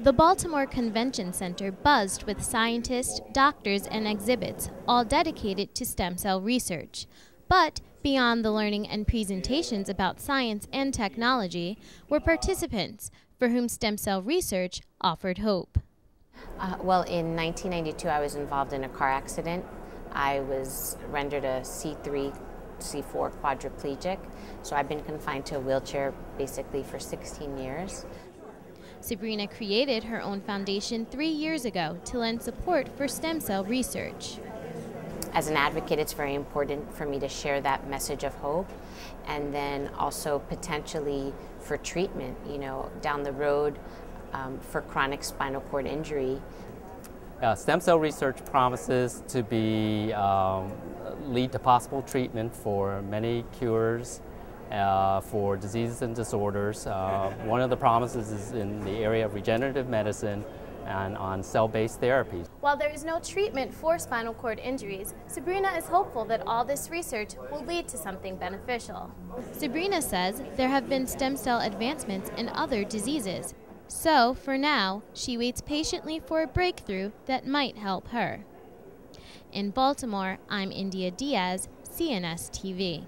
The Baltimore Convention Center buzzed with scientists, doctors, and exhibits, all dedicated to stem cell research. But beyond the learning and presentations about science and technology were participants for whom stem cell research offered hope. Uh, well, in 1992, I was involved in a car accident. I was rendered a C3, C4 quadriplegic, so I've been confined to a wheelchair basically for 16 years. Sabrina created her own foundation three years ago to lend support for stem cell research. As an advocate, it's very important for me to share that message of hope and then also potentially for treatment, you know, down the road um, for chronic spinal cord injury. Uh, stem cell research promises to be um, lead to possible treatment for many cures uh, for diseases and disorders. Uh, one of the promises is in the area of regenerative medicine and on cell-based therapies. While there is no treatment for spinal cord injuries, Sabrina is hopeful that all this research will lead to something beneficial. Sabrina says there have been stem cell advancements in other diseases, so for now, she waits patiently for a breakthrough that might help her. In Baltimore, I'm India Diaz, CNS TV.